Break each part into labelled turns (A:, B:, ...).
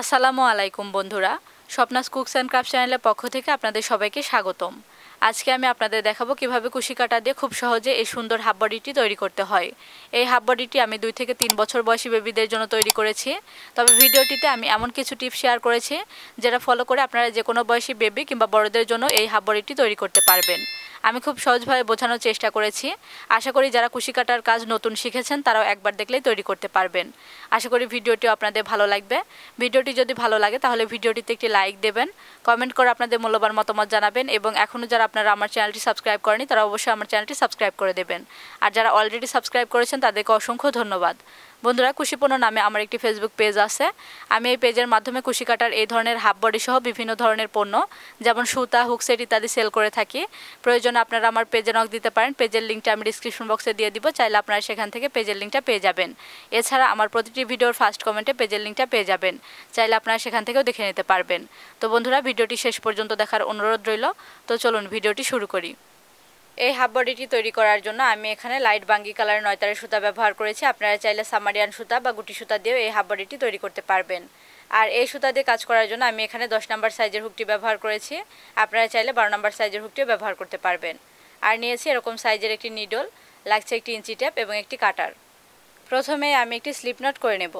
A: আসসালামু আলাইকুম বন্ধুরা স্বপ্নাস কুকস অ্যান্ড ক্রাফট চ্যানেলের পক্ষ থেকে আপনাদের সবাইকে স্বাগতম আজকে আমি আপনাদের দেখাবো কিভাবে কুশি কাটা দিয়ে খুব সহজে এই সুন্দর হাফ তৈরি করতে হয় এই হাফ আমি দুই থেকে তিন বছর বয়সী বেবিদের জন্য তৈরি করেছি তবে ভিডিওটিতে আমি এমন কিছু টিপ শেয়ার করেছি যেটা ফলো করে আপনারা যে কোনো বয়সী বেবি কিংবা বড়দের জন্য এই হাফ তৈরি করতে পারবেন আমি খুব সহজভাবে বোঝানোর চেষ্টা করেছি আশা করি যারা কুশি কাটার কাজ নতুন শিখেছেন তারাও একবার দেখলেই তৈরি করতে পারবেন আশা করি ভিডিওটি আপনাদের ভালো লাগবে ভিডিওটি যদি ভালো লাগে তাহলে ভিডিওটিতে একটি লাইক দেবেন কমেন্ট করে আপনাদের মূল্যবান মতামত জানাবেন এবং এখনও যারা আপনারা আমার চ্যানেলটি সাবস্ক্রাইব করেনি তারা অবশ্যই আমার চ্যানেলটি সাবস্ক্রাইব করে দেবেন আর যারা অলরেডি সাবস্ক্রাইব করেছেন তাদেরকে অসংখ্য ধন্যবাদ বন্ধুরা কুশিপণ্য নামে আমার একটি ফেসবুক পেজ আছে আমি এই পেজের মাধ্যমে কুশি কাটার এই ধরনের হাফ বডি সহ বিভিন্ন ধরনের পণ্য যেমন সুতা হুকসেট ইত্যাদি সেল করে থাকি প্রয়োজনে আপনারা আমার পেজে নক দিতে পারেন পেজের লিঙ্কটা আমি ডিসক্রিপশন বক্সে দিয়ে দিব চাইলে আপনারা সেখান থেকে পেজের লিঙ্কটা পেয়ে যাবেন এছাড়া আমার প্রতিটি ভিডিওর ফার্স্ট কমেন্টে পেজের লিঙ্কটা পেয়ে যাবেন চাইলে আপনারা সেখান থেকেও দেখে নিতে পারবেন তো বন্ধুরা ভিডিওটি শেষ পর্যন্ত দেখার অনুরোধ রইল তো চলুন ভিডিওটি শুরু করি এই হাফ বডিটি তৈরি করার জন্য আমি এখানে লাইট বাঙ্গি কালারের নয়তারের সুতা ব্যবহার করেছি আপনারা চাইলে সামারিয়ান সুতা বা গুটি সুতা দিয়েও এই হাফ বডিটি তৈরি করতে পারবেন আর এই সুতা দিয়ে কাজ করার জন্য আমি এখানে দশ নম্বর সাইজের হুকটি ব্যবহার করেছি আপনারা চাইলে বারো নম্বর সাইজের হুকটিও ব্যবহার করতে পারবেন আর নিয়েছি এরকম সাইজের একটি নিডল লাগছে একটি ইঞ্চি ট্যাপ এবং একটি কাটার প্রথমে আমি একটি স্লিপ নট করে নেব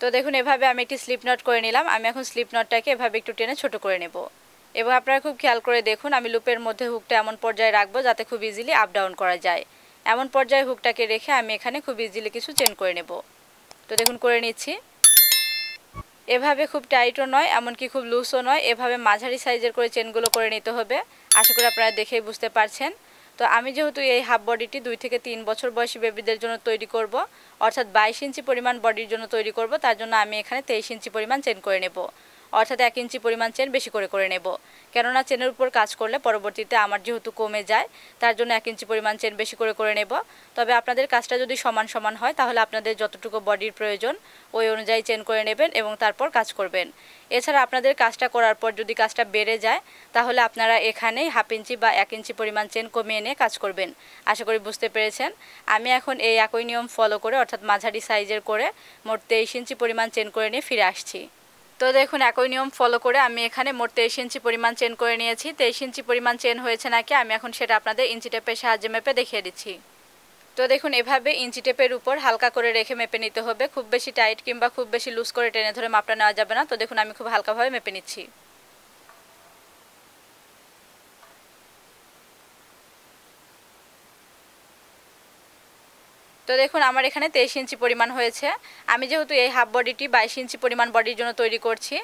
A: তো দেখুন এভাবে আমি একটি স্লিপ নট করে নিলাম আমি এখন স্লিপ নটটাকে এভাবে একটু টেনে ছোট করে নেবো এবং আপনারা খুব খেয়াল করে দেখুন আমি লুপের মধ্যে হুকটা এমন পর্যায়ে রাখবো যাতে খুব ইজিলি আপ ডাউন করা যায় এমন পর্যায়ে হুকটাকে রেখে আমি এখানে খুব ইজিলি কিছু চেন করে নেব তো দেখুন করে নিচ্ছি এভাবে খুব টাইটও নয় এমনকি খুব লুজও নয় এভাবে মাঝারি সাইজের করে চেনগুলো করে নিতে হবে আশা করি আপনারা দেখেই বুঝতে পারছেন তো আমি যেহেতু এই হাফ বডিটি দুই থেকে তিন বছর বয়সী বেবিদের জন্য তৈরি করব অর্থাৎ বাইশ ইঞ্চি পরিমাণ বডির জন্য তৈরি করব তার জন্য আমি এখানে তেইশ ইঞ্চি পরিমাণ চেন করে নেব অর্থাৎ এক ইঞ্চি পরিমাণ চেন বেশি করে করে নেব কেননা চেনের উপর কাজ করলে পরবর্তীতে আমার যেহেতু কমে যায় তার জন্য এক ইঞ্চি পরিমাণ চেন বেশি করে করে নেব তবে আপনাদের কাজটা যদি সমান সমান হয় তাহলে আপনাদের যতটুকু বডির প্রয়োজন ওই অনুযায়ী চেন করে নেবেন এবং তারপর কাজ করবেন এছাড়া আপনাদের কাজটা করার পর যদি কাজটা বেড়ে যায় তাহলে আপনারা এখানেই হাফ ইঞ্চি বা এক ইঞ্চি পরিমাণ চেন কমিয়ে নিয়ে কাজ করবেন আশা করি বুঝতে পেরেছেন আমি এখন এই একই নিয়ম ফলো করে অর্থাৎ মাঝারি সাইজের করে মোট তেইশ ইঞ্চি পরিমাণ চেন করে নিয়ে ফিরে আসছি তো দেখুন একই নিয়ম ফলো করে আমি এখানে মোট তেইশ ইঞ্চি পরিমাণ চেন করে নিয়েছি তেইশ ইঞ্চি পরিমাণ চেন হয়েছে নাকি আমি এখন সেটা আপনাদের ইঞ্চি টেপের সাহায্যে মেপে দেখিয়ে দিচ্ছি তো দেখুন এভাবে ইঞ্চি টেপের উপর হালকা করে রেখে মেপে নিতে হবে খুব বেশি টাইট কিংবা খুব বেশি লুজ করে টেনে ধরে মাপটা নেওয়া যাবে না তো দেখুন আমি খুব হালকাভাবে মেপে নিচ্ছি তো দেখুন আমার এখানে তেইশ ইঞ্চি পরিমাণ হয়েছে আমি যেহেতু এই হাফ বডিটি বাইশ ইঞ্চি পরিমাণ বডির জন্য তৈরি করছি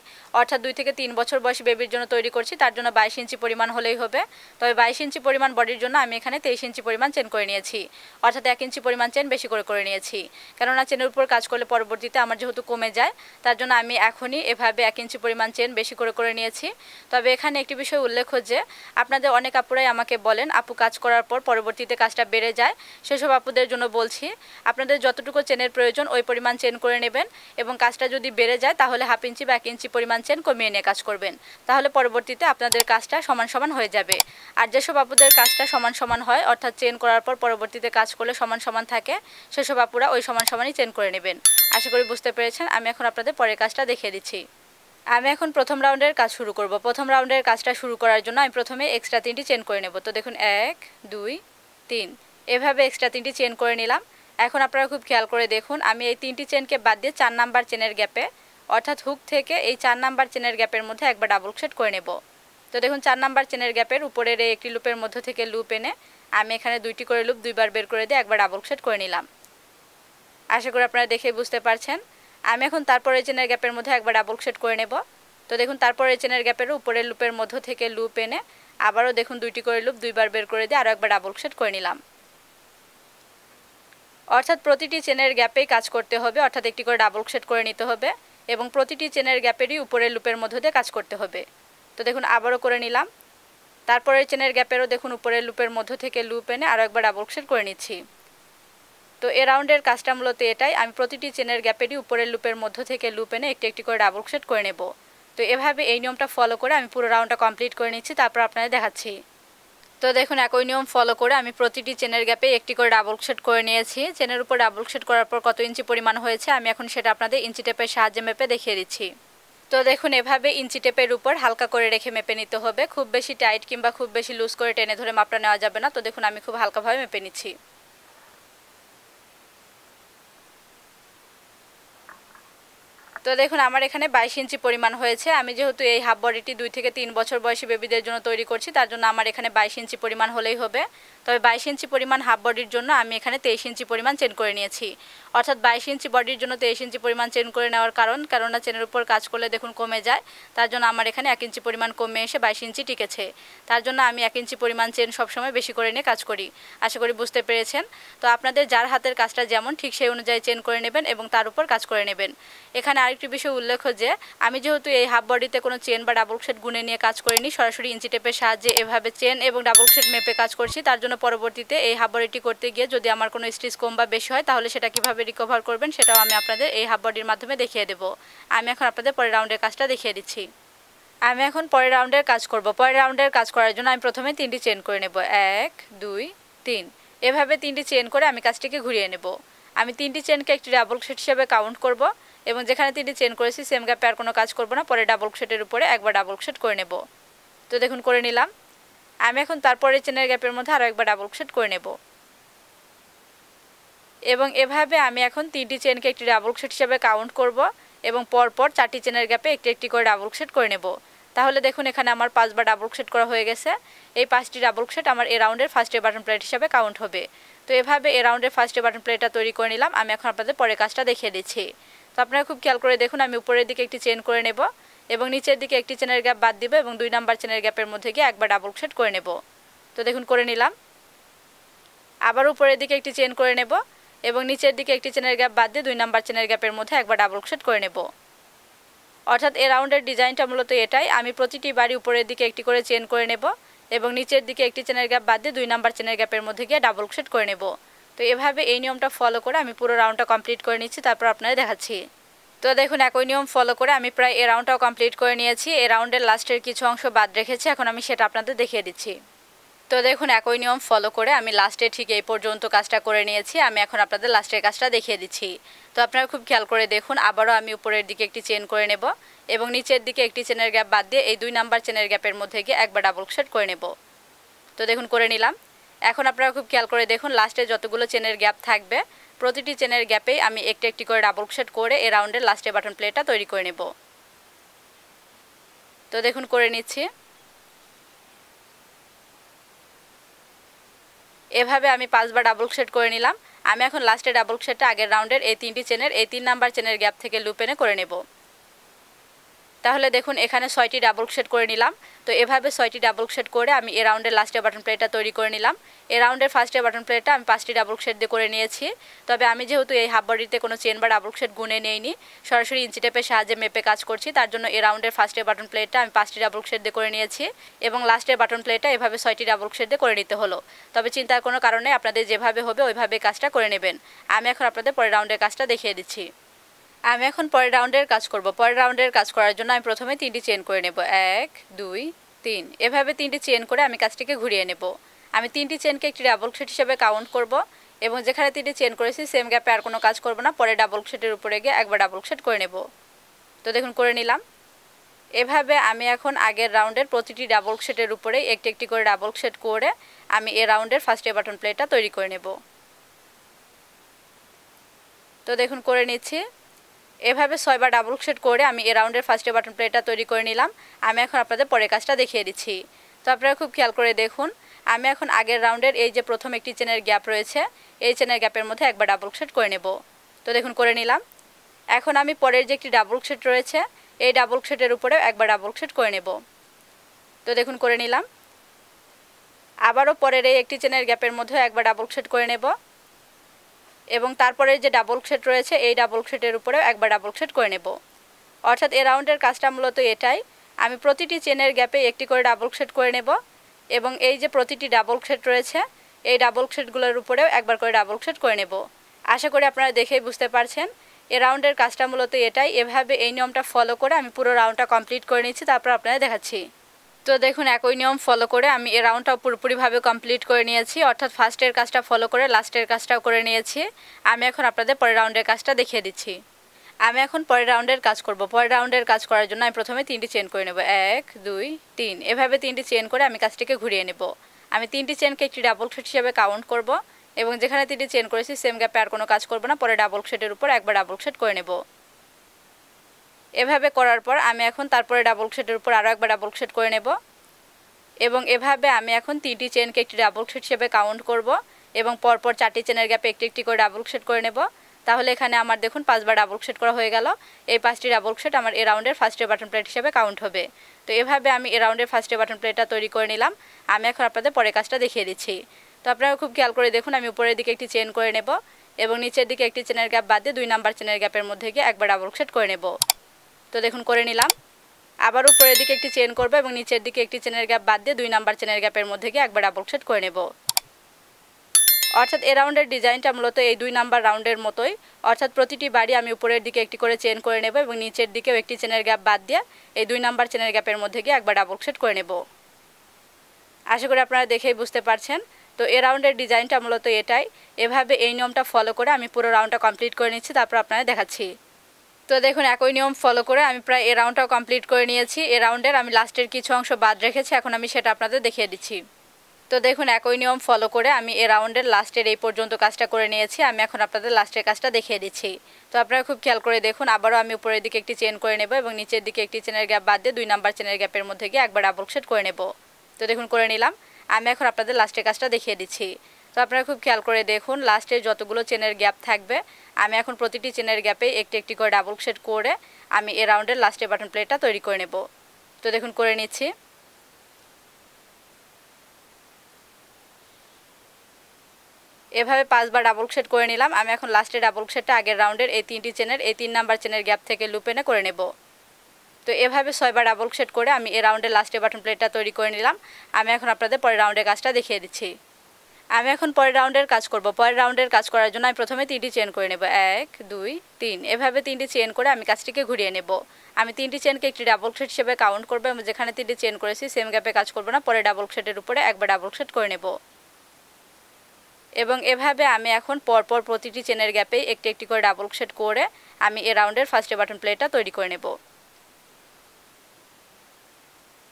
A: অর্থাৎ দুই থেকে তিন বছর বয়সী বেবির জন্য তৈরি করছি তার জন্য বাইশ ইঞ্চি পরিমাণ হলেই হবে তবে বাইশ ইঞ্চি পরিমাণ বডির জন্য আমি এখানে তেইশ ইঞ্চি পরিমাণ চেন করে নিয়েছি অর্থাৎ এক ইঞ্চি পরিমাণ চেন বেশি করে করে নিয়েছি কেননা চেনের উপর কাজ করলে পরবর্তীতে আমার যেহেতু কমে যায় তার জন্য আমি এখনই এভাবে এক ইঞ্চি পরিমাণ চেন বেশি করে করে নিয়েছি তবে এখানে একটি বিষয় উল্লেখ যে আপনাদের অনেক আপুরাই আমাকে বলেন আপু কাজ করার পর পরবর্তীতে কাজটা বেড়ে যায় সেসব আপুদের জন্য বলছি আপনাদের যতটুকু চেনের প্রয়োজন ওই পরিমাণ চেন করে নেবেন এবং কাজটা যদি বেড়ে যায় তাহলে হাফ ইঞ্চি বা এক ইঞ্চি পরিমাণ চেন কমিয়ে নিয়ে কাজ করবেন তাহলে পরবর্তীতে আপনাদের কাজটা সমান সমান হয়ে যাবে আর যেসব আপুদের কাজটা সমান সমান হয় অর্থাৎ চেন করার পর পরবর্তীতে কাজ করলে সমান সমান থাকে সেসব আপুরা ওই সমান সমানই চেন করে নেবেন আশা করি বুঝতে পেরেছেন আমি এখন আপনাদের পরের কাজটা দেখিয়ে দিচ্ছি আমি এখন প্রথম রাউন্ডের কাজ শুরু করব প্রথম রাউন্ডের কাজটা শুরু করার জন্য আমি প্রথমে এক্সট্রা তিনটি চেন করে নেব তো দেখুন এক দুই তিন এভাবে এক্সট্রা তিনটি চেন করে নিলাম এখন আপনারা খুব খেয়াল করে দেখুন আমি এই তিনটি চেনকে বাদ দিয়ে চার নাম্বার চেনের গ্যাপে অর্থাৎ হুক থেকে এই চার নাম্বার চেনের গ্যাপের মধ্যে একবার ডাবল সেট করে নেব তো দেখুন চার নাম্বার চেনের গ্যাপের উপরের এই একটি লুপের মধ্য থেকে লুপ এনে আমি এখানে দুইটি করে লুপ দুইবার বের করে দিয়ে একবার ডাবল সেট করে নিলাম আশা করি আপনারা দেখে বুঝতে পারছেন আমি এখন তারপরে চেনের গ্যাপের মধ্যে একবার ডাবল সেট করে নেব তো দেখুন তারপরে চেনের গ্যাপের উপরের লুপের মধ্য থেকে লুপ এনে আবারও দেখুন দুইটি করে লুপ দুইবার বের করে দিয়ে আরও একবার ডাবল সেট করে নিলাম অর্থাৎ প্রতিটি চেনের গ্যাপেই কাজ করতে হবে অর্থাৎ একটি করে ডাবল সেট করে নিতে হবে এবং প্রতিটি চেনের গ্যাপেরই উপরের লুপের মধ্য দিয়ে কাজ করতে হবে তো দেখুন আবারও করে নিলাম তারপরের চেনের গ্যাপেরও দেখুন উপরের লুপের মধ্য থেকে লুপ এনে আরও একবার ডাবল সেট করে নিচ্ছি তো এ রাউন্ডের কাজটা মূলত এটাই আমি প্রতিটি চেনের গ্যাপেরই উপরের লুপের মধ্য থেকে লুপ এনে একটি একটি করে ডাবল সেট করে নেব তো এভাবে এই নিয়মটা ফলো করে আমি পুরো রাউন্ডটা কমপ্লিট করে নিচ্ছি তারপর আপনাদের দেখাচ্ছি তো দেখুন একই নিয়ম ফলো করে আমি প্রতিটি চেনের গ্যাপে একটি করে ডাবল সেট করে নিয়েছি চেনের উপর ডাবল শেড করার পর কত ইঞ্চি পরিমাণ হয়েছে আমি এখন সেটা আপনাদের ইঞ্চি টেপের সাহায্যে মেপে দেখিয়ে দিচ্ছি তো দেখুন এভাবে ইঞ্চি টেপের উপর হালকা করে রেখে মেপে নিতে হবে খুব বেশি টাইট কিংবা খুব বেশি লুজ করে টেনে ধরে মাপটা নেওয়া যাবে না তো দেখুন আমি খুব হালকাভাবে মেপে নিচ্ছি তো দেখুন আমার এখানে বাইশ ইঞ্চি পরিমাণ হয়েছে আমি যেহেতু এই হাফ বডিটি দুই থেকে তিন বছর বয়সী বেবিদের জন্য তৈরি করছি তার জন্য আমার এখানে বাইশ ইঞ্চি পরিমাণ হলেই হবে তবে বাইশ ইঞ্চি পরিমাণ হাফ বডির জন্য আমি এখানে তেইশ ইঞ্চি পরিমাণ চেন করে নিয়েছি অর্থাৎ বাইশ ইঞ্চি বডির জন্য তেইশ ইঞ্চি পরিমাণ চেন করে নেওয়ার কারণ কেননা চেনের উপর কাজ করলে দেখুন কমে যায় তার জন্য আমার এখানে এক ইঞ্চি পরিমাণ কমে এসে বাইশ ইঞ্চি টিকেছে তার জন্য আমি এক ইঞ্চি পরিমাণ চেন সবসময় বেশি করে নিয়ে কাজ করি আশা করি বুঝতে পেরেছেন তো আপনাদের যার হাতের কাজটা যেমন ঠিক সেই অনুযায়ী চেন করে নেবেন এবং তার উপর কাজ করে নেবেন এখানে আরেকটি বিষয় উল্লেখ যে আমি যেহেতু এই হাফ বডিতে কোনো চেন বা ডাবল সেট গুনে নিয়ে কাজ করিনি সরাসরি ইঞ্চি টেপের সাহায্যে এভাবে চেন এবং ডাবল সেট মেপে কাজ করছি তার জন্য জন্য পরবর্তীতে এই হাববডিটি করতে গিয়ে যদি আমার কোনো স্টিচ কম বা বেশি হয় তাহলে সেটা কিভাবে রিকভার করবেন সেটাও আমি আপনাদের এই হাববডির মাধ্যমে দেখিয়ে দেবো আমি এখন আপনাদের পরের রাউন্ডের কাজটা দেখিয়ে দিচ্ছি আমি এখন পরের রাউন্ডের কাজ করব পরের রাউন্ডের কাজ করার জন্য আমি প্রথমে তিনটি চেন করে নেব এক দুই তিন এভাবে তিনটি চেন করে আমি কাজটিকে ঘুরিয়ে নেব আমি তিনটি চেনকে একটি ডাবল সেট হিসেবে কাউন্ট করব এবং যেখানে তিনটি চেন করেছি সেম গ্যাপে আর কোনো কাজ করব না পরে ডাবল সেটের উপরে একবার ডাবল সেট করে নেব তো দেখুন করে নিলাম আমি এখন তারপরে চেনের গ্যাপের মধ্যে আরও একবার ডাবল ক্রোশেট করে নেব এবং এভাবে আমি এখন তিনটি চেনকে একটি ডাবল ক্রোশেট হিসাবে কাউন্ট করব এবং পরপর চারটি চেনের গ্যাপে একটি একটি করে ডাবল ক্রোশেট করে নেব তাহলে দেখুন এখানে আমার পাঁচবার ডাবল ক্রোশেট করা হয়ে গেছে এই পাঁচটি ডাবল ক্রোশেট আমার এ রাউন্ডের ফার্স্ট এ বাটন প্লেট হিসাবে কাউন্ট হবে তো এভাবে এ রাউন্ডের ফার্স্ট এ বাটন প্লেটটা তৈরি করে নিলাম আমি এখন আপনাদের পরের কাজটা দেখিয়ে দিচ্ছি তো আপনারা খুব খেয়াল করে দেখুন আমি উপরের দিকে একটি চেন করে নেব এবং নিচের দিকে একটি চেনের গ্যাপ বাদ দিব এবং দুই নাম্বার চেনের গ্যাপের মধ্যে গিয়ে একবার ডাবল ক্রোশেট করে নেব তো দেখুন করে নিলাম আবার উপরের দিকে একটি চেন করে নেব এবং নিচের দিকে একটি চেনের গ্যাপ বাদ দিয়ে দুই নাম্বার চেনের গ্যাপের মধ্যে একবার ডাবল ক্রোশেট করে নেব অর্থাৎ এ রাউন্ডের ডিজাইনটা মূলত এটাই আমি প্রতিটি বাড়ি উপরের দিকে একটি করে চেন করে নেব এবং নিচের দিকে একটি চেনের গ্যাপ বাদ দিয়ে দুই নাম্বার চেনের গ্যাপের মধ্যে গিয়ে ডাবল ক্রোশেট করে নেব তো এভাবে এই নিয়মটা ফলো করে আমি পুরো রাউন্ডটা কমপ্লিট করে নিচ্ছি তারপর আপনারা দেখাচ্ছি তো দেখুন একই নিয়ম ফলো করে আমি প্রায় এ রাউন্ডটাও কমপ্লিট করে নিয়েছি এ রাউন্ডের লাস্টের কিছু অংশ বাদ রেখেছি এখন আমি সেটা আপনাদের দেখিয়ে দিচ্ছি তো দেখুন একই নিয়ম ফলো করে আমি লাস্টে ঠিক এই পর্যন্ত কাজটা করে নিয়েছি আমি এখন আপনাদের লাস্টের কাজটা দেখিয়ে দিচ্ছি তো আপনারা খুব খেয়াল করে দেখুন আবারও আমি উপরের দিকে একটি চেন করে নেব এবং নিচের দিকে একটি চেনের গ্যাপ বাদ দিয়ে এই দুই নাম্বার চেনের গ্যাপের মধ্যে গিয়ে একবার ডাবল সেট করে নেব তো দেখুন করে নিলাম এখন আপনারা খুব খেয়াল করে দেখুন লাস্টে যতগুলো চেনের গ্যাপ থাকবে প্রতিটি চেনের গ্যাপে আমি একটি একটি করে ডাবল সেট করে এ রাউন্ডের লাস্টের বাটন প্লেটটা তৈরি করে নেব তো দেখুন করে নিচ্ছি এভাবে আমি পাঁচবার ডাবল সেট করে নিলাম আমি এখন লাস্টে ডাবল সেটটা আগের রাউন্ডের এই তিনটি চেনের এই তিন নাম্বার চেনের গ্যাপ থেকে লুপেনে করে নেবো তাহলে দেখুন এখানে ছয়টি ডাবল শেড করে নিলাম তো এভাবে ছয়টি ডাবল শেড করে আমি এ রাউন্ডের লাস্টের বাটন প্লেটটা তৈরি করে নিলাম এ রাউন্ডের ফার্স্টের বাটন প্লেটটা আমি পাঁচটি ডাবল শেড দিয়ে করে নিয়েছি তবে আমি যেহেতু এই হাফ কোনো চেন বা ডাবল শেড গুনে নেইনি সরাসরি ইঞ্চি টেপের সাহায্যে মেপে কাজ করছি তার জন্য এ রাউন্ডের ফার্স্টের বাটন প্লেটটা আমি পাঁচটি ডাবল শেড দিয়ে করে নিয়েছি এবং লাস্টের বাটন প্লেটটা এভাবে ছয়টি ডাবল শেড দিয়ে করে নিতে হলো তবে চিন্তার কোনো কারণে আপনাদের যেভাবে হবে ওইভাবে কাজটা করে নেবেন আমি এখন আপনাদের পরের রাউন্ডের কাজটা দেখিয়ে দিচ্ছি আমি এখন পরের রাউন্ডের কাজ করব পরের রাউন্ডের কাজ করার জন্য আমি প্রথমে তিনটি চেন করে নেব এক দুই তিন এভাবে তিনটি চেন করে আমি কাজটিকে ঘুরিয়ে নেব আমি তিনটি চেনকে একটি ডাবল সেট হিসেবে কাউন্ট করব এবং যেখানে তিনটি চেন করেছি সেম গ্যাপে আর কোনো কাজ করব না পরে ডাবল সেটের উপরে গিয়ে একবার ডাবল সেট করে নেব তো দেখুন করে নিলাম এভাবে আমি এখন আগের রাউন্ডের প্রতিটি ডাবল সেটের উপরে একটি একটি করে ডাবল সেট করে আমি এ রাউন্ডের ফার্স্ট এ বাটন প্লেটটা তৈরি করে নেব তো দেখুন করে নিচ্ছি এভাবে ছয়বার ডাবল শেড করে আমি এ রাউন্ডের ফার্স্টে বাটন প্লেটটা তৈরি করে নিলাম আমি এখন আপনাদের পরের কাজটা দেখিয়ে দিচ্ছি তো আপনারা খুব খেয়াল করে দেখুন আমি এখন আগের রাউন্ডের এই যে প্রথম একটি চেনের গ্যাপ রয়েছে এই চেনের গ্যাপের মধ্যে একবার ডাবল শেড করে নেব তো দেখুন করে নিলাম এখন আমি পরের যে একটি ডাবল শেড রয়েছে এই ডাবল শেডের উপরেও একবার ডাবল শেড করে নেব তো দেখুন করে নিলাম আবারও পরের এই একটি চেনের গ্যাপের মধ্যেও একবার ডাবল শেড করে নেব এবং তারপরে যে ডাবল সেট রয়েছে এই ডাবল সেটের উপরে একবার ডাবল সেট করে নেব অর্থাৎ এ রাউন্ডের কাজটা মূলত এটাই আমি প্রতিটি চেনের গ্যাপে একটি করে ডাবল সেট করে নেব এবং এই যে প্রতিটি ডাবল সেট রয়েছে এই ডাবল সেটগুলোর উপরেও একবার করে ডাবল সেট করে নেব আশা করি আপনারা দেখেই বুঝতে পারছেন এ রাউন্ডের কাজটা মূলত এটাই এভাবে এই নিয়মটা ফলো করে আমি পুরো রাউন্ডটা কমপ্লিট করে নিচ্ছি তারপর আপনারা দেখাচ্ছি তো দেখুন একই নিয়ম ফলো করে আমি এ রাউন্ডটাও পুরোপুরিভাবে কমপ্লিট করে নিয়েছি অর্থাৎ ফার্স্টের কাজটা ফলো করে লাস্টের কাজটাও করে নিয়েছি আমি এখন আপনাদের পরের রাউন্ডের কাজটা দেখিয়ে দিচ্ছি আমি এখন পরের রাউন্ডের কাজ করব পরের রাউন্ডের কাজ করার জন্য আমি প্রথমে তিনটি চেন করে নেব এক দুই তিন এভাবে তিনটি চেন করে আমি কাজটিকে ঘুরিয়ে নেব আমি তিনটি চেনকে একটি ডাবল শেট হিসাবে কাউন্ট করব এবং যেখানে তিনটি চেন করেছি সেম গ্যাপে আর কোনো কাজ করব না পরে ডাবল শেটের উপর একবার ডাবল সেট করে নেব এভাবে করার পর আমি এখন তারপরে ডাবল সেটের উপর আরও একবার ডাবল সেট করে নেব এবং এভাবে আমি এখন তিনটি চেনকে একটি ডাবল সেট হিসেবে কাউন্ট করব এবং পরপর চারটি চেনের গ্যাপে একটি একটি করে ডাবল সেট করে নেব তাহলে এখানে আমার দেখুন পাঁচবার ডাবল সেট করা হয়ে গেল এই পাঁচটি ডাবল সেট আমার এ রাউন্ডের ফার্স্টে বাটন প্লেট হিসেবে কাউন্ট হবে তো এভাবে আমি এরাউন্ডের রাউন্ডের ফার্স্টে বাটন প্লেটটা তৈরি করে নিলাম আমি এখন আপনাদের পরের কাজটা দেখিয়ে দিচ্ছি তো আপনারা খুব খেয়াল করে দেখুন আমি উপরের দিকে একটি চেন করে নেব এবং নিচের দিকে একটি চেনের গ্যাপ বাদ দিয়ে দুই নাম্বার চেনের গ্যাপের মধ্যে গিয়ে একবার ডাবল সেট করে নেব তো দেখুন করে নিলাম আবার উপরের দিকে একটি চেন করবো এবং নিচের দিকে একটি চেনের গ্যাপ বাদ দিয়ে দুই নাম্বার চেনের গ্যাপের মধ্যে গিয়ে একবার ডাবল সেট করে নেব অর্থাৎ এ রাউন্ডের ডিজাইনটা মূলত এই দুই নাম্বার রাউন্ডের মতোই অর্থাৎ প্রতিটি বাড়ি আমি উপরের দিকে একটি করে চেন করে নেব এবং নিচের দিকেও একটি চেনের গ্যাপ বাদ দিয়ে এই দুই নাম্বার চেনের গ্যাপের মধ্যে গিয়ে একবার ডাবল সেট করে নেব আশা করি আপনারা দেখেই বুঝতে পারছেন তো এ রাউন্ডের ডিজাইনটা মূলত এটাই এভাবে এই নিয়মটা ফলো করে আমি পুরো রাউন্ডটা কমপ্লিট করে নিচ্ছি তারপর আপনারা দেখাচ্ছি তো দেখুন একই নিয়ম ফলো করে আমি প্রায় এ রাউন্ডটাও কমপ্লিট করে নিয়েছি এ রাউন্ডের আমি লাস্টের কিছু অংশ বাদ রেখেছি এখন আমি সেটা আপনাদের দেখিয়ে দিচ্ছি তো দেখুন একই নিয়ম ফলো করে আমি এ রাউন্ডের লাস্টের এই পর্যন্ত কাজটা করে নিয়েছি আমি এখন আপনাদের লাস্টের কাজটা দেখিয়ে দিচ্ছি তো আপনারা খুব খেয়াল করে দেখুন আবারও আমি উপরের দিকে একটি চেন করে নেব এবং নিচের দিকে একটি চেনের গ্যাপ বাদ দিয়ে দুই নাম্বার চেনের গ্যাপের মধ্যে গিয়ে একবার ডাবল সেট করে নেব তো দেখুন করে নিলাম আমি এখন আপনাদের লাস্টের কাজটা দেখিয়ে দিচ্ছি তো আপনারা খুব খেয়াল করে দেখুন লাস্টে যতগুলো চেনের গ্যাপ থাকবে আমি এখন প্রতিটি চেনের গ্যাপে একটি একটি করে ডাবল শেড করে আমি এ রাউন্ডের লাস্টের বাটন প্লেটটা তৈরি করে নেব তো দেখুন করে নিচ্ছি এভাবে পাঁচবার ডাবল শেড করে নিলাম আমি এখন লাস্টে ডাবল শেডটা আগের রাউন্ডের এই তিনটি চেনের এই তিন নাম্বার চেনের গ্যাপ থেকে লুপেনে করে নেব তো এভাবে ছয়বার ডাবল শেড করে আমি এ রাউন্ডের লাস্টে বাটন প্লেটটা তৈরি করে নিলাম আমি এখন আপনাদের পরের রাউন্ডের কাজটা দেখিয়ে দিচ্ছি আমি এখন পরের রাউন্ডের কাজ করব পরের রাউন্ডের কাজ করার জন্য আমি প্রথমে তিনটি চেন করে নেব এক দুই তিন এভাবে তিনটি চেন করে আমি কাজটিকে ঘুরিয়ে নেব আমি তিনটি চেনকে একটি ডাবল সেট হিসেবে কাউন্ট করবো এবং যেখানে তিনটি চেন করেছি সেম গ্যাপে কাজ করব না পরে ডাবল সেটের উপরে একবার ডাবল সেট করে নেব এবং এভাবে আমি এখন পরপর প্রতিটি চেনের গ্যাপে একটি একটি করে ডাবল সেট করে আমি এ রাউন্ডের ফার্স্টে বাটন প্লেটটা তৈরি করে নেবো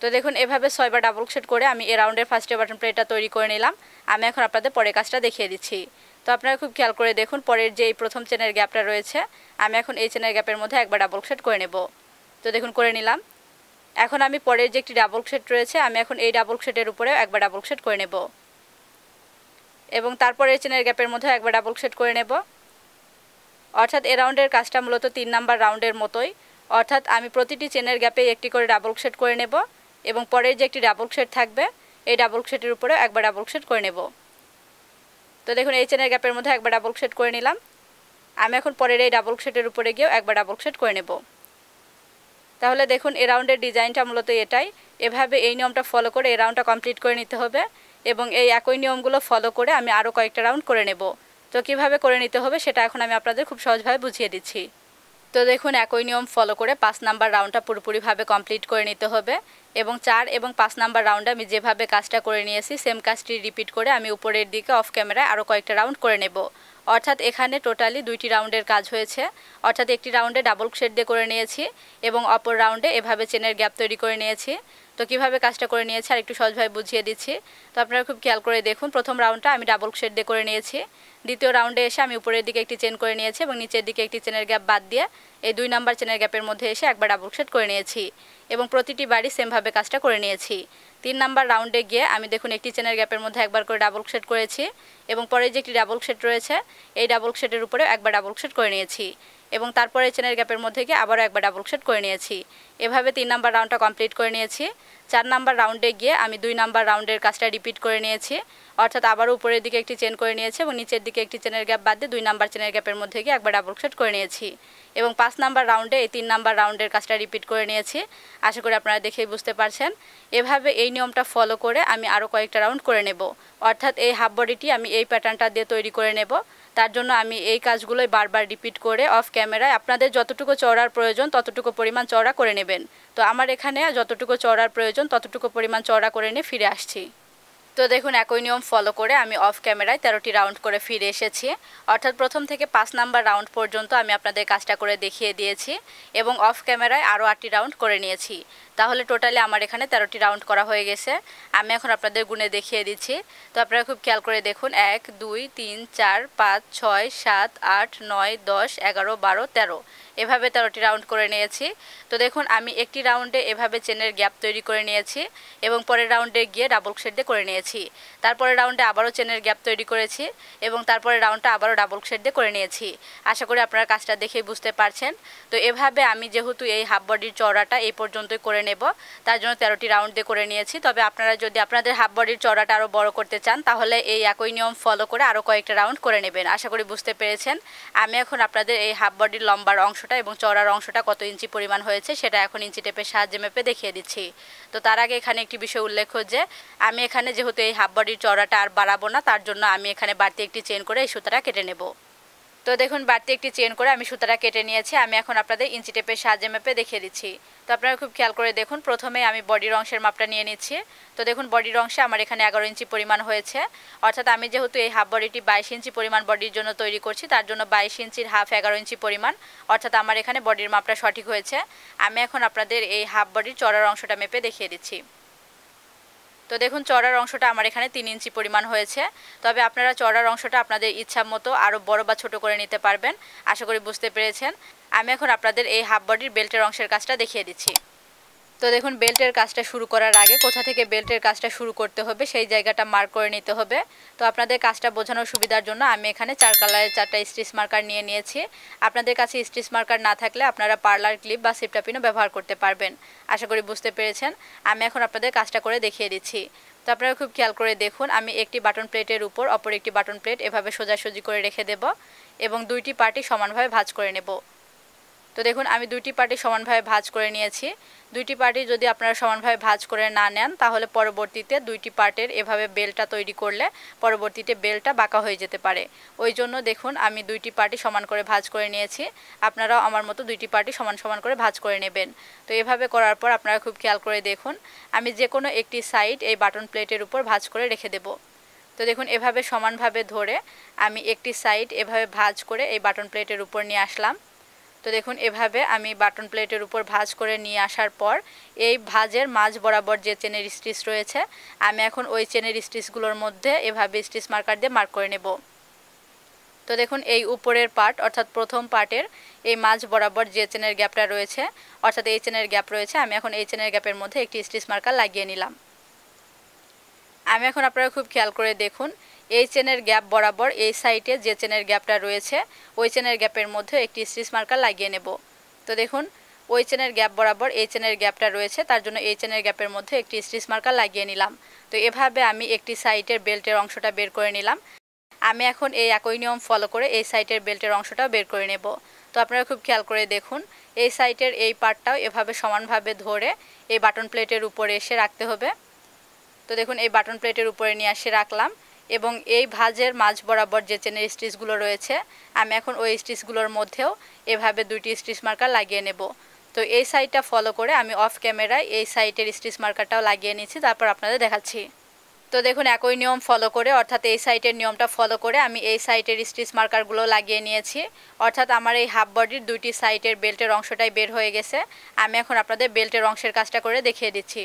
A: তো দেখুন এভাবে ছয়বার ডাবল শেড করে আমি এ রাউন্ডের ফার্স্টে বাটন প্লেটটা তৈরি করে নিলাম আমি এখন আপনাদের পরের কাজটা দেখিয়ে দিচ্ছি তো আপনারা খুব খেয়াল করে দেখুন পরের যে এই প্রথম চেনের গ্যাপটা রয়েছে আমি এখন এই চেনের গ্যাপের মধ্যে একবার ডাবল সেট করে নেব তো দেখুন করে নিলাম এখন আমি পরের যে একটি ডাবল সেট রয়েছে আমি এখন এই ডাবল সেটের উপরেও একবার ডাবল সেট করে নেব এবং তারপরে চেনের গ্যাপের মধ্যে একবার ডাবল সেট করে নেব অর্থাৎ এ রাউন্ডের কাজটা মূলত তিন নাম্বার রাউন্ডের মতোই অর্থাৎ আমি প্রতিটি চেনের গ্যাপে একটি করে ডাবল সেট করে নেব এবং পরের যে একটি ডাবল শেড থাকবে এই ডাবল শেডের উপরে একবার ডাবল শেড করে নেব তো দেখুন এই চেনের গ্যাপের মধ্যে একবার ডাবল শেড করে নিলাম আমি এখন পরের এই ডাবল শেডের উপরে গিয়েও একবার ডাবল শেড করে নেব তাহলে দেখুন এ রাউন্ডের ডিজাইনটা মূলত এটাই এভাবে এই নিয়মটা ফলো করে এ রাউন্ডটা কমপ্লিট করে নিতে হবে এবং এই একই নিয়মগুলো ফলো করে আমি আরও কয়েকটা রাউন্ড করে নেব তো কীভাবে করে নিতে হবে সেটা এখন আমি আপনাদের খুব সহজভাবে বুঝিয়ে দিচ্ছি তো দেখুন একই নিয়ম ফলো করে পাঁচ নাম্বার রাউন্ডটা পুরোপুরিভাবে কমপ্লিট করে নিতে হবে এবং চার এবং পাঁচ নাম্বার রাউন্ডে আমি যেভাবে কাজটা করে নিয়েছি সেম কাজটি রিপিট করে আমি উপরের দিকে অফ ক্যামেরায় আরও কয়েকটা রাউন্ড করে নেব অর্থাৎ এখানে টোটালি দুইটি রাউন্ডের কাজ হয়েছে অর্থাৎ একটি রাউন্ডে ডাবল শেড দিয়ে করে নিয়েছি এবং অপর রাউন্ডে এভাবে চেনের গ্যাপ তৈরি করে নিয়েছি তো কীভাবে কাজটা করে নিয়েছি আর একটু সহজভাবে বুঝিয়ে দিচ্ছি তো আপনারা খুব খেয়াল করে দেখুন প্রথম রাউন্ডটা আমি ডাবল শেড দিয়ে করে নিয়েছি দ্বিতীয় রাউন্ডে এসে আমি উপরের দিকে একটি চেন করে নিয়েছি এবং নিচের দিকে একটি চেনের গ্যাপ বাদ দিয়ে এই দুই নাম্বার চেনের গ্যাপের মধ্যে এসে একবার ডাবল শেড করে নিয়েছি এবং প্রতিটি বাড়ি সেমভাবে কাজটা করে নিয়েছি তিন নাম্বার রাউন্ডে গিয়ে আমি দেখুন একটি চেনের গ্যাপের মধ্যে একবার করে ডাবল শেড করেছি এবং পরে যে একটি ডাবল শেড রয়েছে এই ডাবল শেডের উপরে একবার ডাবল শেড করে নিয়েছি এবং তারপরে চেনের গ্যাপের মধ্যে গিয়ে আবারও একবার ডাবল ক্রোশেট করে নিয়েছি এভাবে তিন নাম্বার রাউন্ডটা কমপ্লিট করে নিয়েছি চার নাম্বার রাউন্ডে গিয়ে আমি দুই নাম্বার রাউন্ডের কাজটা রিপিট করে নিয়েছি অর্থাৎ আবারও উপরের দিকে একটি চেন করে নিয়েছি এবং নিচের দিকে একটি চেনের গ্যাপ বাদ দিয়ে দুই নাম্বার চেনের গ্যাপের মধ্যে গিয়ে একবার ডাবল ক্রোশেট করে নিয়েছি এবং পাঁচ নাম্বার রাউন্ডে এই তিন নাম্বার রাউন্ডের কাজটা রিপিট করে নিয়েছি আশা করি আপনারা দেখেই বুঝতে পারছেন এভাবে এই নিয়মটা ফলো করে আমি আরও কয়েকটা রাউন্ড করে নেব অর্থাৎ এই হাফ বডিটি আমি এই প্যাটার্নটা দিয়ে তৈরি করে নেব তার জন্য আমি এই কাজগুলোই বারবার রিপিট করে অফ ক্যামেরায় আপনাদের যতটুকু চড়ার প্রয়োজন ততটুকু পরিমাণ চড়া করে নেবেন তো আমার এখানে যতটুকু চড়ার প্রয়োজন ততটুকু পরিমাণ চড়া করে নিয়ে ফিরে আসছি তো দেখুন একই নিয়ম ফলো করে আমি অফ ক্যামেরায় তেরোটি রাউন্ড করে ফিরে এসেছি অর্থাৎ প্রথম থেকে পাঁচ নাম্বার রাউন্ড পর্যন্ত আমি আপনাদের কাজটা করে দেখিয়ে দিয়েছি এবং অফ ক্যামেরায় আরও আটটি রাউন্ড করে নিয়েছি তাহলে টোটালি আমার এখানে তেরোটি রাউন্ড করা হয়ে গেছে আমি এখন আপনাদের গুণে দেখিয়ে দিচ্ছি তো আপনারা খুব খেয়াল করে দেখুন এক দুই তিন চার পাঁচ ছয় সাত আট নয় দশ এগারো বারো তেরো এভাবে তেরোটি রাউন্ড করে নিয়েছি তো দেখুন আমি একটি রাউন্ডে এভাবে চেনের গ্যাপ তৈরি করে নিয়েছি এবং পরের রাউন্ডে গিয়ে ডাবল শেডে করে নিয়েছি তারপরে রাউন্ডে আবারও চেনের গ্যাপ তৈরি করেছি এবং তারপরে রাউন্ডটা আবারও ডাবল দিয়ে করে নিয়েছি আশা করি আপনারা কাজটা দেখেই বুঝতে পারছেন তো এভাবে আমি যেহেতু এই হাফ বডির চড়াটা এই পর্যন্তই করে নেব তার জন্য তেরোটি রাউন্ড দিয়ে করে নিয়েছি তবে আপনারা যদি আপনাদের হাফ বডির চড়াটা আরও বড় করতে চান তাহলে এই একই নিয়ম ফলো করে আরও কয়েকটা রাউন্ড করে নেবেন আশা করি বুঝতে পেরেছেন আমি এখন আপনাদের এই হাফ বডির লম্বার অংশটা এবং চড়ার অংশটা কত ইঞ্চি পরিমাণ হয়েছে সেটা এখন ইঞ্চি টেপের সাহায্যে মেপে দেখিয়ে দিচ্ছি তো তার আগে এখানে একটি বিষয় উল্লেখ যে আমি এখানে যেহেতু এই হাফ বডির চড়াটা আর বাড়াবো না তার জন্য আমি এখানে বাড়তি একটি চেন করে এই সুতাটা কেটে নেবো তো দেখুন বাড়তি একটি চেন করে আমি সুতাটা কেটে নিয়েছি আমি এখন আপনাদের ইঞ্চি টেপের সাহায্যে মেপে দেখিয়ে দিচ্ছি তো আপনারা খুব খেয়াল করে দেখুন প্রথমে আমি বডির অংশের মাপটা নিয়ে নিচ্ছি তো দেখুন বডির অংশে আমার এখানে এগারো ইঞ্চি পরিমাণ হয়েছে অর্থাৎ আমি যেহেতু এই হাফ বডিটি বাইশ ইঞ্চি পরিমাণ বডির জন্য তৈরি করছি তার জন্য বাইশ ইঞ্চির হাফ এগারো ইঞ্চি পরিমাণ অর্থাৎ আমার এখানে বডির মাপটা সঠিক হয়েছে আমি এখন আপনাদের এই হাফ বডির চড়ার অংশটা মেপে দেখিয়ে দিচ্ছি তো দেখুন চড়ার অংশটা আমার এখানে তিন ইঞ্চি পরিমাণ হয়েছে তবে আপনারা চড়ার অংশটা আপনাদের ইচ্ছা মতো আরও বড় বা ছোট করে নিতে পারবেন আশা করি বুঝতে পেরেছেন আমি এখন আপনাদের এই হাফ বডির বেল্টের অংশের কাজটা দেখিয়ে দিচ্ছি তো দেখুন বেল্টের কাজটা শুরু করার আগে কোথা থেকে বেল্টের কাজটা শুরু করতে হবে সেই জায়গাটা মার্ক করে নিতে হবে তো আপনাদের কাজটা বোঝানোর সুবিধার জন্য আমি এখানে চার কালারের চারটা স্টিচ মার্কার নিয়ে নিয়েছি আপনাদের কাছে স্টিচ মার্কার না থাকলে আপনারা পার্লার ক্লিপ বা সিপটাপিনও ব্যবহার করতে পারবেন আশা করি বুঝতে পেরেছেন আমি এখন আপনাদের কাজটা করে দেখিয়ে দিচ্ছি তো আপনারা খুব খেয়াল করে দেখুন আমি একটি বাটন প্লেটের উপর অপর একটি বাটন প্লেট এভাবে সোজাসুজি করে রেখে দেব এবং দুইটি পার্টি সমানভাবে ভাজ করে নেব তো দেখুন আমি দুইটি পার্টি সমানভাবে ভাজ করে নিয়েছি দুইটি পার্টি যদি আপনারা সমানভাবে ভাজ করে না নেন তাহলে পরবর্তীতে দুইটি পার্টের এভাবে বেলটা তৈরি করলে পরবর্তীতে বেলটা বাঁকা হয়ে যেতে পারে ওই জন্য দেখুন আমি দুইটি পার্টি সমান করে ভাজ করে নিয়েছি আপনারাও আমার মতো দুইটি পার্টি সমান সমান করে ভাজ করে নেবেন তো এভাবে করার পর আপনারা খুব খেয়াল করে দেখুন আমি যে কোনো একটি সাইড এই বাটন প্লেটের উপর ভাজ করে রেখে দেবো তো দেখুন এভাবে সমানভাবে ধরে আমি একটি সাইড এভাবে ভাজ করে এই বাটন প্লেটের উপর নিয়ে আসলাম তো দেখুন এভাবে আমি বাটন প্লেটের উপর ভাজ করে নিয়ে আসার পর এই ভাজের মাঝ বরাবর যে চেনের স্টিচ রয়েছে আমি এখন ওই চেনের স্টিচগুলোর মধ্যে এভাবে স্টিচ মার্কার দিয়ে মার্ক করে নেব তো দেখুন এই উপরের পার্ট অর্থাৎ প্রথম পার্টের এই মাঝ বরাবর যে চেনের গ্যাপটা রয়েছে অর্থাৎ এই চেনের গ্যাপ রয়েছে আমি এখন এই চেনের গ্যাপের মধ্যে একটি স্টিচ মার্কার লাগিয়ে নিলাম আমি এখন আপনারা খুব খেয়াল করে দেখুন এই চেনের গ্যাপ বরাবর এই সাইডে যে চেনের গ্যাপটা রয়েছে ওই চেনের গ্যাপের মধ্যে একটি স্টিচ মার্কার লাগিয়ে নেব তো দেখুন ওই চেনের গ্যাপ বরাবর এই চেনের গ্যাপটা রয়েছে তার জন্য এই চেনের গ্যাপের মধ্যে একটি স্টিচ মার্কার লাগিয়ে নিলাম তো এভাবে আমি একটি সাইডের বেল্টের অংশটা বের করে নিলাম আমি এখন এই একই নিয়ম ফলো করে এই সাইটের বেল্টের অংশটাও বের করে নেব তো আপনারা খুব খেয়াল করে দেখুন এই সাইটের এই পার্টটাও এভাবে সমানভাবে ধরে এই বাটন প্লেটের উপরে এসে রাখতে হবে তো দেখুন এই বাটন প্লেটের উপরে নিয়ে এসে রাখলাম এবং এই ভাজের মাঝ বরাবর যে চেনের স্টিচগুলো রয়েছে আমি এখন ওই স্টিচগুলোর মধ্যেও এভাবে দুইটি স্টিচ মার্কার লাগিয়ে নেব তো এই সাইডটা ফলো করে আমি অফ ক্যামেরায় এই সাইডের স্টিচ মার্কারটাও লাগিয়ে নিচ্ছি তারপর আপনাদের দেখাচ্ছি তো দেখুন একই নিয়ম ফলো করে অর্থাৎ এই সাইটের নিয়মটা ফলো করে আমি এই সাইটের স্টিচ মার্কারগুলো লাগিয়ে নিয়েছি অর্থাৎ আমার এই হাফ বডির দুইটি সাইটের বেল্টের অংশটাই বের হয়ে গেছে আমি এখন আপনাদের বেল্টের অংশের কাজটা করে দেখিয়ে দিচ্ছি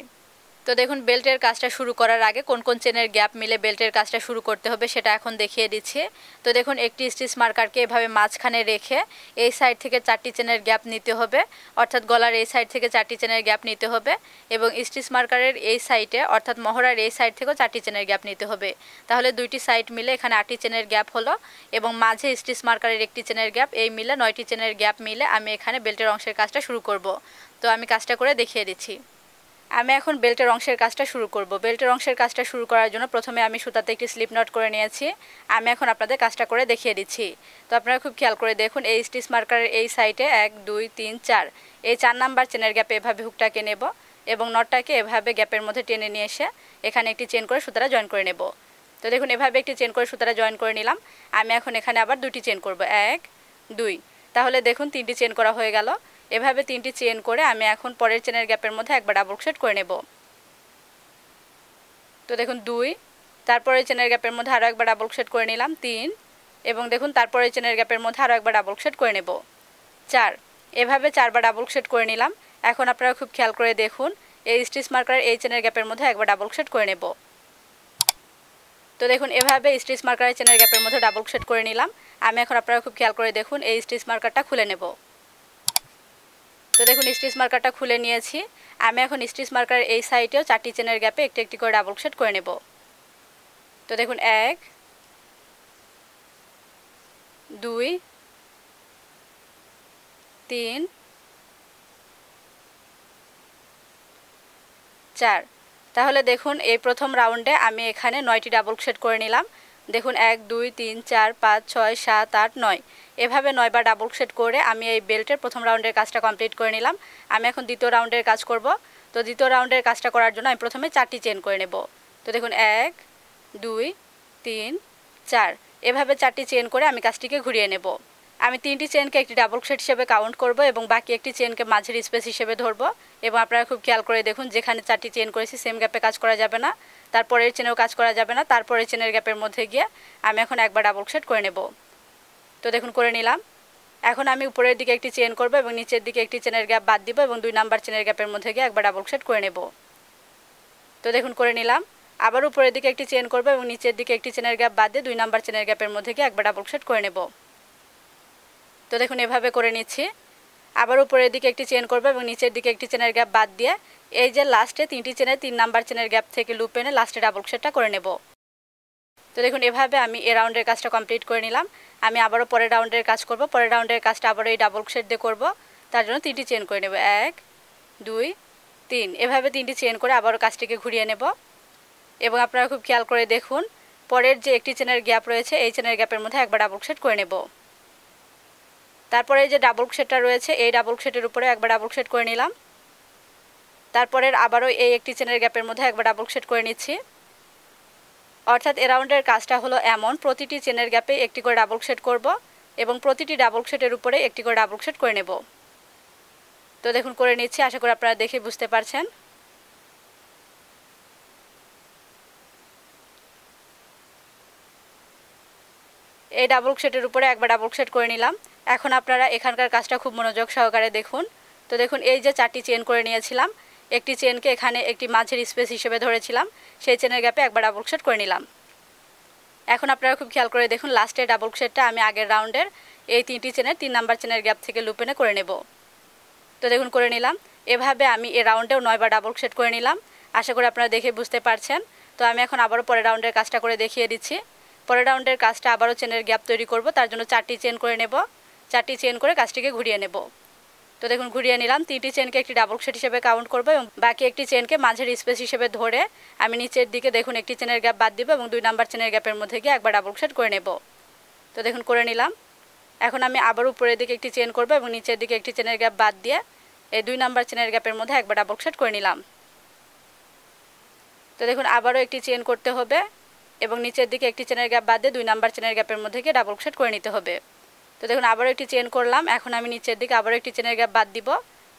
A: তো দেখুন বেল্টের কাজটা শুরু করার আগে কোন কোন চেনের গ্যাপ মিলে বেল্টের কাজটা শুরু করতে হবে সেটা এখন দেখিয়ে দিচ্ছি তো দেখুন একটি স্টিচ মার্কারকে এভাবে মাঝখানে রেখে এই সাইড থেকে চারটি চেনের গ্যাপ নিতে হবে অর্থাৎ গলার এই সাইড থেকে চারটি চেনের গ্যাপ নিতে হবে এবং স্টিচ মার্কারের এই সাইডে অর্থাৎ মহড়ার এই সাইড থেকেও চারটি চেনের গ্যাপ নিতে হবে তাহলে দুইটি সাইড মিলে এখানে আটটি চেনের গ্যাপ হলো এবং মাঝে স্টিচ মার্কারের একটি চেনের গ্যাপ এই মিলে নয়টি চেনের গ্যাপ মিলে আমি এখানে বেল্টের অংশের কাজটা শুরু করব তো আমি কাজটা করে দেখিয়ে দিচ্ছি আমি এখন বেল্টের অংশের কাজটা শুরু করব বেল্টের অংশের কাজটা শুরু করার জন্য প্রথমে আমি সুতাতে একটি স্লিপ নট করে নিয়েছি আমি এখন আপনাদের কাজটা করে দেখিয়ে দিচ্ছি তো আপনারা খুব খেয়াল করে দেখুন এই স্টিচ মার্কারের এই সাইডে এক দুই তিন চার এই চার নাম্বার চেনের গ্যাপে এভাবে হুকটাকে নেব এবং নটটাকে এভাবে গ্যাপের মধ্যে টেনে নিয়ে এসে এখানে একটি চেন করে সুতাটা জয়েন করে নেব তো দেখুন এভাবে একটি চেন করে সুতাটা জয়েন করে নিলাম আমি এখন এখানে আবার দুটি চেন করব এক দুই তাহলে দেখুন তিনটি চেন করা হয়ে গেল এভাবে তিনটি চেন করে আমি এখন পরের চেনের গ্যাপের মধ্যে একবার ডাবল ক্রোশেট করে নেব তো দেখুন দুই তারপরে চেনের গ্যাপের মধ্যে আরও একবার ডাবল ক্রোশেট করে নিলাম তিন এবং দেখুন তারপরে চেনের গ্যাপের মধ্যে আরও একবার ডাবল ক্রোশেট করে নেব চার এভাবে চারবার ডাবল ক্রোশেট করে নিলাম এখন আপনারা খুব খেয়াল করে দেখুন এই স্টিচ মার্কার এই চেনের গ্যাপের মধ্যে একবার ডাবল ক্রোশেট করে নেব তো দেখুন এভাবে স্টিচ মার্কারের চেনের গ্যাপের মধ্যে ডাবল ক্রোশেট করে নিলাম আমি এখন আপনারা খুব খেয়াল করে দেখুন এই স্টিচ মার্কারটা খুলে নেব তো দেখুন স্টিচ মার্কারটা খুলে নিয়েছি আমি এখন স্টিচ মার্কার এই সাইডেও চারটি চেনের গ্যাপে একটি একটি করে ডাবল সেট করে নেব তো দেখুন এক দুই তিন চার তাহলে দেখুন এই প্রথম রাউন্ডে আমি এখানে নয়টি ডাবল সেট করে নিলাম দেখুন এক দুই তিন চার পাঁচ ছয় সাত আট নয় এভাবে নয়বার ডাবল শেড করে আমি এই বেল্টের প্রথম রাউন্ডের কাজটা কমপ্লিট করে নিলাম আমি এখন দ্বিতীয় রাউন্ডের কাজ করব তো দ্বিতীয় রাউন্ডের কাজটা করার জন্য আমি প্রথমে চারটি চেন করে নেব তো দেখুন এক দুই তিন চার এভাবে চারটি চেন করে আমি কাজটিকে ঘুরিয়ে নেব আমি তিনটি চেনকে একটি ডাবল শেড হিসেবে কাউন্ট করব এবং বাকি একটি চেনকে মাঝের স্পেস হিসেবে ধরব এবং আপনারা খুব খেয়াল করে দেখুন যেখানে চারটি চেন করেছি সেম গ্যাপে কাজ করা যাবে না তারপরের চেনেও কাজ করা যাবে না তারপরের চেনের গ্যাপের মধ্যে গিয়ে আমি এখন একবার ডাবল সেট করে নেব তো দেখুন করে নিলাম এখন আমি উপরের দিকে একটি চেন করব এবং নিচের দিকে একটি চেনের গ্যাপ বাদ দিব এবং দুই নাম্বার চেনের গ্যাপের মধ্যে গিয়ে একবার ডাবল সেট করে নেব তো দেখুন করে নিলাম আবার উপরের দিকে একটি চেন করব এবং নিচের দিকে একটি চেনের গ্যাপ বাদ দিয়ে দুই নাম্বার চেনের গ্যাপের মধ্যে গিয়ে একবার ডাবল সেট করে নেব তো দেখুন এভাবে করে নিচ্ছি আবার উপরের দিকে একটি চেন করব এবং নিচের দিকে একটি চেনের গ্যাপ বাদ দিয়ে এই যে লাস্টে তিনটি চেনের তিন নাম্বার চেনের গ্যাপ থেকে লুপ এনে লাস্টে ডাবল সেটটা করে নেব তো দেখুন এভাবে আমি এ রাউন্ডের কাজটা কমপ্লিট করে নিলাম আমি আবারও পরের রাউন্ডের কাজ করব পরের রাউন্ডের কাজটা আবারও এই ডাবল শেড দিয়ে করবো তার জন্য তিনটি চেন করে নেব এক দুই তিন এভাবে তিনটি চেন করে আবারও কাজটিকে ঘুরিয়ে নেব এবং আপনারা খুব খেয়াল করে দেখুন পরের যে একটি চেনের গ্যাপ রয়েছে এই চেনের গ্যাপের মধ্যে একবার ডাবল সেট করে নেব তারপরে যে ডাবল শেডটা রয়েছে এই ডাবল শেডের উপরে একবার ডাবল সেট করে নিলাম তারপরের আবারও এই একটি চেনের গ্যাপের মধ্যে একবার ডাবল সেট করে নিচ্ছি অর্থাৎ এরাউন্ডের কাজটা হলো এমন প্রতিটি চেনের গ্যাপে একটি করে ডাবল সেট করব এবং প্রতিটি ডাবল সেটের উপরে একটি করে ডাবল সেট করে নেব তো দেখুন করে নিচ্ছি আশা করি আপনারা দেখে বুঝতে পারছেন এই ডাবল সেটের উপরে একবার ডাবল সেট করে নিলাম এখন আপনারা এখানকার কাজটা খুব মনোযোগ সহকারে দেখুন তো দেখুন এই যে চারটি চেন করে নিয়েছিলাম একটি চেনকে এখানে একটি মাঝের স্পেস হিসেবে ধরেছিলাম সেই চেনের গ্যাপে একবার ডাবল ক্রোশেট করে নিলাম এখন আপনারা খুব খেয়াল করে দেখুন লাস্টে ডাবল ক্রোশেটটা আমি আগের রাউন্ডের এই তিনটি চেনের তিন নাম্বার চেনের গ্যাপ থেকে লুপেনে করে নেব তো দেখুন করে নিলাম এভাবে আমি এ রাউন্ডেও নয়বার ডাবল ক্রোশেট করে নিলাম আশা করি আপনারা দেখে বুঝতে পারছেন তো আমি এখন আবারও পরের রাউন্ডের কাজটা করে দেখিয়ে দিচ্ছি পরের রাউন্ডের কাজটা আবারও চেনের গ্যাপ তৈরি করব তার জন্য চারটি চেন করে নেব চারটি চেন করে কাজটিকে ঘুরিয়ে নেব তো দেখুন ঘুরিয়ে নিলাম তিনটি চেনকে একটি ডাবল সেট হিসেবে কাউন্ট করবো এবং বাকি একটি চেনকে মাঝের স্পেস হিসেবে ধরে আমি নিচের দিকে দেখুন একটি চেনের গ্যাপ বাদ দিব এবং দুই নাম্বার চেনের গ্যাপের মধ্যে গিয়ে একবার ডাবল সেট করে নেব তো দেখুন করে নিলাম এখন আমি আবার উপরের দিকে একটি চেন করবো এবং নিচের দিকে একটি চেনের গ্যাপ বাদ দিয়ে এই দুই নাম্বার চেনের গ্যাপের মধ্যে একবার ডাবল সেট করে নিলাম তো দেখুন আবারও একটি চেন করতে হবে এবং নিচের দিকে একটি চেনের গ্যাপ বাদ দিয়ে দুই নাম্বার চেনের গ্যাপের মধ্যে গিয়ে ডাবল সেট করে নিতে হবে তো দেখুন আবারও একটি চেন করলাম এখন আমি নিচের দিকে আবারও একটি চেনের গ্যাপ বাদ দিব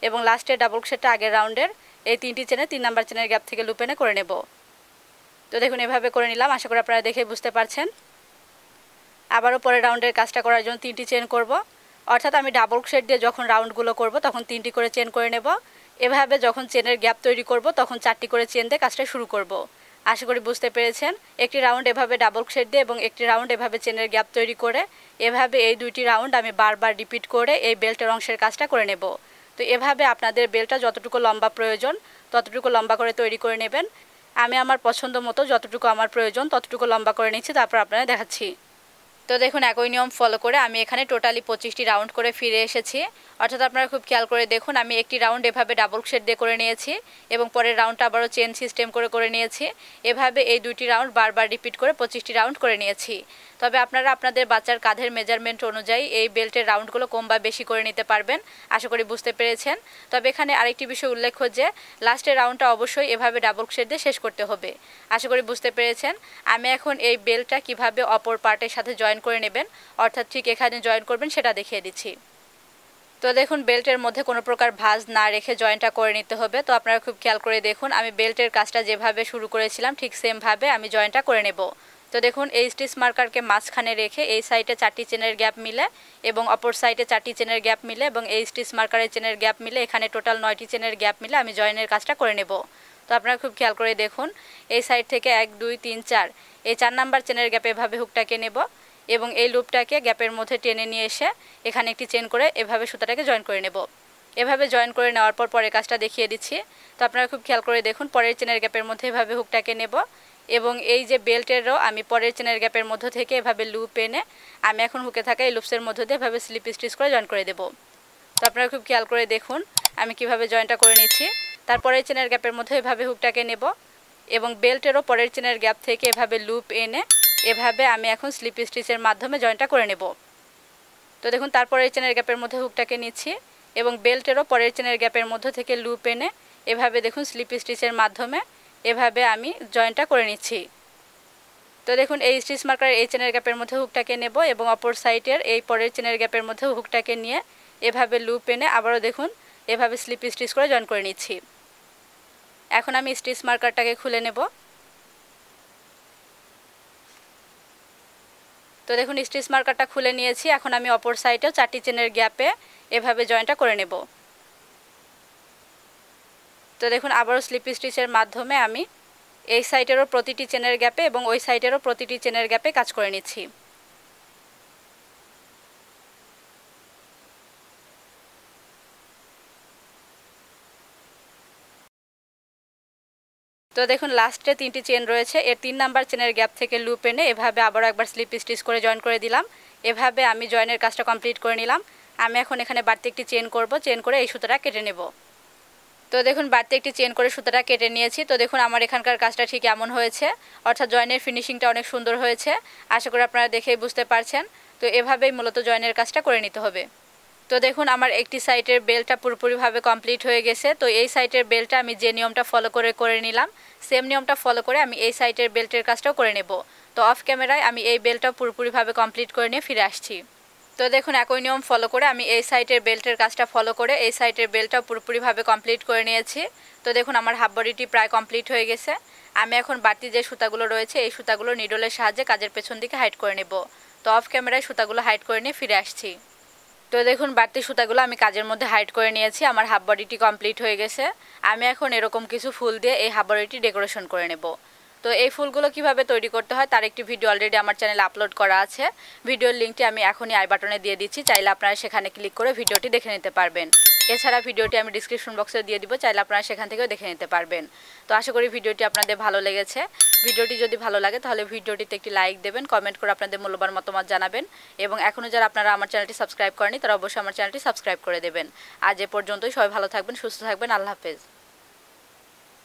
A: এবং লাস্টে ডাবল ক্রোশেটটা আগের রাউন্ডের এই তিনটি চেনে তিন নাম্বার চেনের গ্যাপ থেকে লুপেনে করে নেব তো দেখুন এভাবে করে নিলাম আশা করি আপনারা দেখে বুঝতে পারছেন আবারও পরের রাউন্ডের কাজটা করার জন্য তিনটি চেন করব অর্থাৎ আমি ডাবল ক্রোশেট দিয়ে যখন রাউন্ডগুলো করব তখন তিনটি করে চেন করে নেব এভাবে যখন চেনের গ্যাপ তৈরি করব তখন চারটি করে চেন দিয়ে কাজটা শুরু করব আশা করি বুঝতে পেরেছেন একটি রাউন্ড এভাবে ডাবল শেড দিয়ে এবং একটি রাউন্ড এভাবে চেনের গ্যাপ তৈরি করে এভাবে এই দুইটি রাউন্ড আমি বারবার রিপিট করে এই বেল্টের অংশের কাজটা করে নেব তো এভাবে আপনাদের বেলটা যতটুকু লম্বা প্রয়োজন ততটুকু লম্বা করে তৈরি করে নেবেন আমি আমার পছন্দ মতো যতটুকু আমার প্রয়োজন ততটুকু লম্বা করে নিচ্ছি তারপর আপনারা দেখাচ্ছি তো দেখুন একই নিয়ম ফলো করে আমি এখানে টোটালি পঁচিশটি রাউন্ড করে ফিরে এসেছি অর্থাৎ আপনারা খুব খেয়াল করে দেখুন আমি একটি রাউন্ড এভাবে ডাবল শেড দিয়ে করে নিয়েছি এবং পরের রাউন্ডটা আবারও চেন সিস্টেম করে করে নিয়েছি এভাবে এই দুইটি রাউন্ড বারবার রিপিট করে পঁচিশটি রাউন্ড করে নিয়েছি তবে আপনারা আপনাদের বাচ্চার কাঁধের মেজারমেন্ট অনুযায়ী এই বেল্টের রাউন্ডগুলো কম বা বেশি করে নিতে পারবেন আশা করি বুঝতে পেরেছেন তবে এখানে আরেকটি বিষয় উল্লেখ্য যে লাস্টের রাউন্ডটা অবশ্যই এভাবে ডাবল ক্রোশেট দিয়ে শেষ করতে হবে আশা করি বুঝতে পেরেছেন আমি এখন এই বেল্টটা কিভাবে অপর পার্টের সাথে জয়েন করে নেবেন অর্থাৎ ঠিক এখানে জয়েন করবেন সেটা দেখিয়ে দিচ্ছি তো দেখুন বেল্টের মধ্যে কোনো প্রকার ভাজ না রেখে জয়েন্টটা করে নিতে হবে তো আপনারা খুব খেয়াল করে দেখুন আমি বেল্টের কাজটা যেভাবে শুরু করেছিলাম ঠিক সেমভাবে আমি জয়েন্টটা করে নেব তো দেখুন এই স্টিচ মার্কারকে মাঝখানে রেখে এই সাইডে চারটি চেনের গ্যাপ মিলে এবং অপর সাইডে চারটি চেনের গ্যাপ মিলে এবং এই স্টিচ মার্কারের চেনের গ্যাপ মিলে এখানে টোটাল নয়টি চেনের গ্যাপ মিলে আমি জয়েনের কাজটা করে নেব তো আপনারা খুব খেয়াল করে দেখুন এই সাইড থেকে এক দুই তিন চার এই চার নাম্বার চেনের গ্যাপে এভাবে হুকটাকে নেব এবং এই লুপটাকে গ্যাপের মধ্যে টেনে নিয়ে এসে এখানে একটি চেন করে এভাবে সুতাটাকে জয়েন করে নেব এভাবে জয়েন করে নেওয়ার পর পরের কাজটা দেখিয়ে দিচ্ছি তো আপনারা খুব খেয়াল করে দেখুন পরের চেনের গ্যাপের মধ্যে এভাবে হুকটাকে নেব এবং এই যে বেল্টেরও আমি পরের চেনের গ্যাপের মধ্য থেকে এভাবে লুপ এনে আমি এখন হুকে থাকা এই লুপসের মধ্য দিয়ে এভাবে স্লিপ স্টিচ করে জয়েন করে দেব তো আপনারা খুব খেয়াল করে দেখুন আমি কিভাবে জয়েনটা করে নিচ্ছি তারপরের চেনের গ্যাপের মধ্যে এভাবে হুকটাকে নেব এবং বেল্টেরও পরের চেনের গ্যাপ থেকে এভাবে লুপ এনে এভাবে আমি এখন স্লিপ স্টিচের মাধ্যমে জয়েনটা করে নেব তো দেখুন তারপরের চেনের গ্যাপের মধ্যে হুকটাকে নিচ্ছি এবং বেল্টেরও পরের চেনের গ্যাপের মধ্য থেকে লুপ এনে এভাবে দেখুন স্লিপ স্টিচের মাধ্যমে এভাবে আমি জয়েন্টটা করে নিচ্ছি তো দেখুন এই স্টিচ মার্কার এই চেনের গ্যাপের মধ্যে হুকটাকে নেব এবং অপর সাইডের এই পরের চেনের গ্যাপের মধ্যে হুকটাকে নিয়ে এভাবে লুপ এনে আবারও দেখুন এভাবে স্লিপ স্টিচ করে জয়েন করে নিচ্ছি এখন আমি স্টিচ মার্কারটাকে খুলে নেব তো দেখুন স্টিচ মার্কারটা খুলে নিয়েছি এখন আমি অপর সাইডেও চারটি চেনের গ্যাপে এভাবে জয়েন্টটা করে নেবো তো দেখুন আবারও স্লিপ স্টিচের মাধ্যমে আমি এই সাইডেরও প্রতিটি চেনের গ্যাপে এবং ওই সাইডেরও প্রতিটি চেনের গ্যাপে কাজ করে নিচ্ছি তো দেখুন লাস্টে তিনটি চেন রয়েছে এর তিন নাম্বার চেনের গ্যাপ থেকে লুপ এনে এভাবে আবারও একবার স্লিপ স্টিচ করে জয়েন করে দিলাম এভাবে আমি জয়েনের কাজটা কমপ্লিট করে নিলাম আমি এখন এখানে বাড়তি একটি চেন করব চেন করে এই সুতোটা কেটে নেবো তো দেখুন বাড়তে একটি চেন করে সুতাটা কেটে নিয়েছি তো দেখুন আমার এখানকার কাজটা ঠিক এমন হয়েছে অর্থাৎ জয়েনের ফিনিশিংটা অনেক সুন্দর হয়েছে আশা করি আপনারা দেখেই বুঝতে পারছেন তো এভাবেই মূলত জয়েনের কাজটা করে নিতে হবে তো দেখুন আমার একটি সাইটের বেলটা পুরোপুরিভাবে কমপ্লিট হয়ে গেছে তো এই সাইটের বেলটা আমি যে নিয়মটা ফলো করে করে নিলাম সেম নিয়মটা ফলো করে আমি এই সাইটের বেল্টের কাজটাও করে নেব তো অফ ক্যামেরায় আমি এই বেলটা পুরোপুরিভাবে কমপ্লিট করে নিয়ে ফিরে আসছি তো দেখুন একই নিয়ম ফলো করে আমি এই সাইডের বেল্টের কাজটা ফলো করে এই সাইডের বেল্টটা পুরোপুরিভাবে কমপ্লিট করে নিয়েছি তো দেখুন আমার হাফ বডিটি প্রায় কমপ্লিট হয়ে গেছে আমি এখন বাড়তি যে সুতাগুলো রয়েছে এই সুতাগুলো নিডলের সাহায্যে কাজের পেছন দিকে হাইড করে নেব তো অফ ক্যামেরায় সুতাগুলো হাইড করে নিয়ে ফিরে আসছি তো দেখুন বাড়তি সুতাগুলো আমি কাজের মধ্যে হাইড করে নিয়েছি আমার হাফ বডিটি কমপ্লিট হয়ে গেছে আমি এখন এরকম কিছু ফুল দিয়ে এই হাফ বডিটি ডেকোরেশন করে নেবো তো এই ফুলগুলো কিভাবে তৈরি করতে হয় তার একটি ভিডিও অলরেডি আমার চ্যানেলে আপলোড করা আছে ভিডিওর লিঙ্কটি আমি এখনই আই বাটনে দিয়ে দিচ্ছি চাইলে আপনারা সেখানে ক্লিক করে ভিডিওটি দেখে নিতে পারবেন এছাড়া ভিডিওটি আমি ডিসক্রিপশন বক্সে দিয়ে দিব চাইলে আপনারা সেখান থেকেও দেখে নিতে পারবেন তো আশা করি ভিডিওটি আপনাদের ভালো লেগেছে ভিডিওটি যদি ভালো লাগে তাহলে ভিডিওটিতে একটি লাইক দেবেন কমেন্ট করে আপনাদের মূল্যবান মতামত জানাবেন এবং এখনও যারা আপনারা আমার চ্যানেলটি সাবস্ক্রাইব করেনি তারা অবশ্যই আমার চ্যানেলটি সাবস্ক্রাইব করে দেবেন আজ এ পর্যন্তই সবাই ভালো থাকবেন সুস্থ থাকবেন আল্লাহ হাফেজ